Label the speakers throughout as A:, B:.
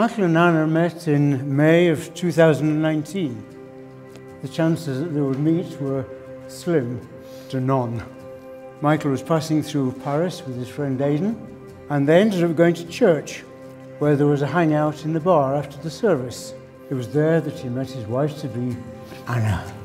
A: Michael and Anna met in May of 2019. The chances that they would meet were slim to none. Michael was passing through Paris with his friend Aidan, and they ended up going to church, where there was a hangout in the bar after the service. It was there that he met his wife to be, Anna.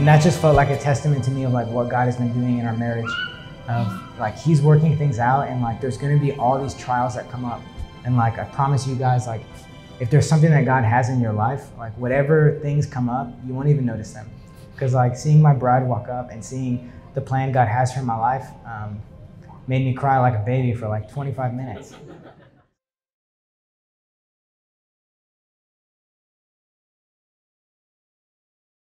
B: And that just felt like a testament to me of like what God has been doing in our marriage. Of like He's working things out, and like there's going to be all these trials that come up, and like I promise you guys, like if there's something that God has in your life, like whatever things come up, you won't even notice them, because like seeing my bride walk up and seeing the plan God has for my life um, made me cry like a baby for like 25 minutes.